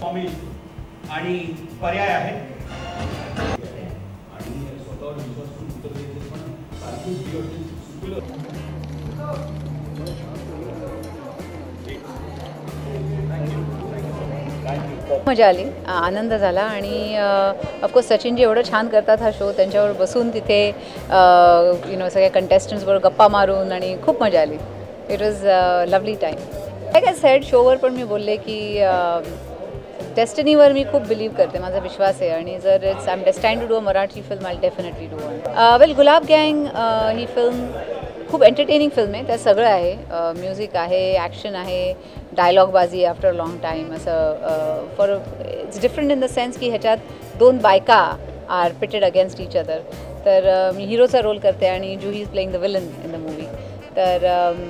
Forming आणि पर्याय आहेत आणि स्वतःवर विश्वास उत्तर पण खूप मजा आली. आनंद झाला आणि ऑफकोर्स सचिनजी एवढं छान करतात हा शो त्यांच्यावर बसून तिथे यु नो सगळ्या कंटेस्टंट्सबरोबर गप्पा मारून आणि खूप मजा आली. इट वॉज लवली टाईम काय काय सॅड शोवर पण मी बोलले की डेस्टिनीवर मी खूप बिलीव्ह करते माझा विश्वास आहे. आणि जर it's I am destine to do a Marathi film I definitely do one well Gulaab गँग ही फिल्म खूप एंटरटेनिंग फिल्म आहे. त्यात सगळं आहे. Uh, म्युझिक आहे ॲक्शन आहे डायलॉगबाजी आफ्टर लॉंग टाईम असं for it's different in the sense की ह्याच्यात दोन बायका are pitted against each other तर uh, मी हिरोचा रोल करते आणि Juhi is playing the villain in the movie तर um,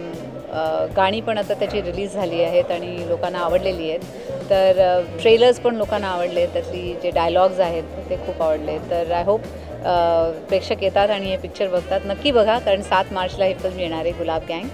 uh, गाणी पण आता त्याची रिलीज झाली आहेत आणि लोकांना आवडलेली आहेत. तर ट्रेलर्स पण लोकांना आवडले. त्यातली जे डायलॉग्स आहेत ते खूप आवडले. तर आय होप प्रेक्षक येतात आणि हे पिक्चर बघतात. नक्की बघा कारण सात मार्चला ही फिल्म येणार आहे गुलाब गँग